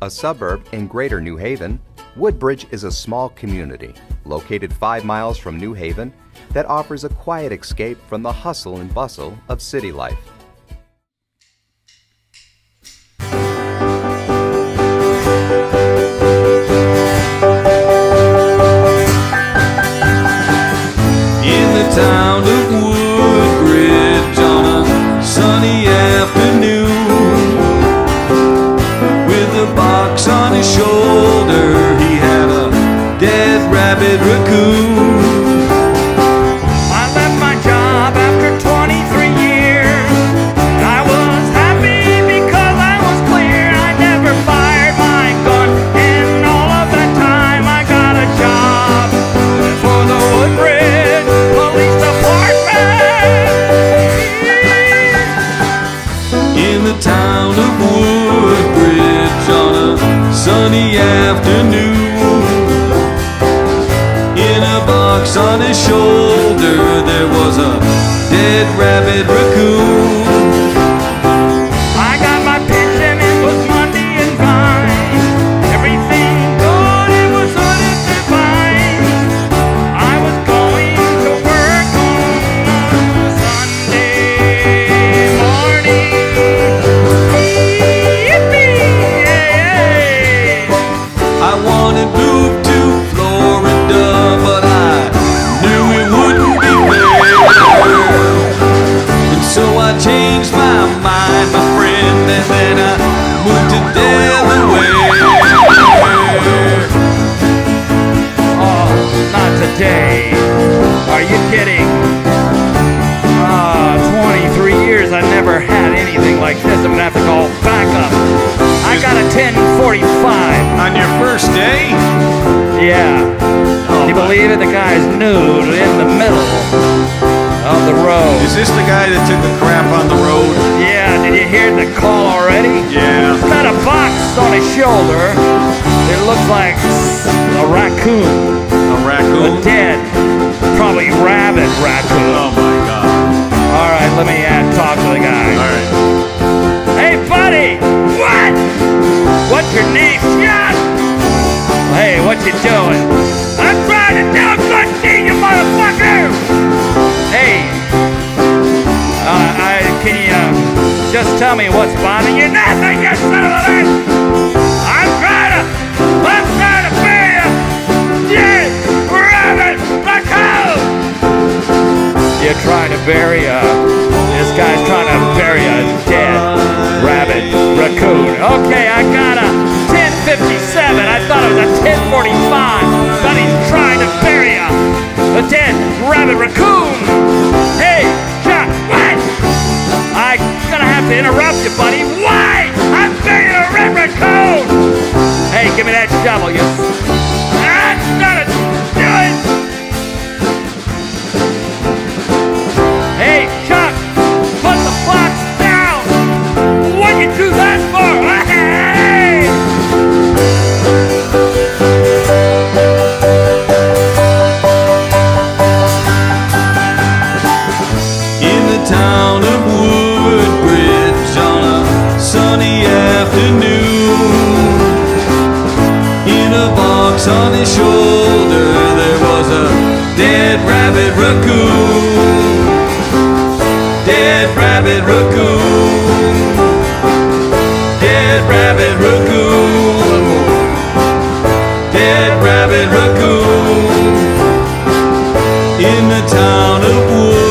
A suburb in Greater New Haven, Woodbridge is a small community located five miles from New Haven that offers a quiet escape from the hustle and bustle of city life. Shoulder, there was a dead rabid raccoon. You kidding? Ah, 23 years I never had anything like this. I'm gonna have to call back up. I got a 1045. On your first day? Yeah. Can you believe it? The guy's nude in the middle of the road. Is this the guy that took a crap on the road? Yeah, did you hear the call already? Yeah. He's got a box on his shoulder. It looks like a raccoon. A A raccoon? dead, probably rabid raccoon. Oh my god. All right, let me uh, talk to the guy. Alright. Hey, buddy! What? What's your name? Shot! Hey, what you doing? I'm trying to tell good You're trying uh, sound of Wood Bridge on a sunny afternoon. In a box on his shoulder there was a dead rabid raccoon. Dead rabid raccoon. Dead rabid raccoon. Dead rabid raccoon. In the town of Wood.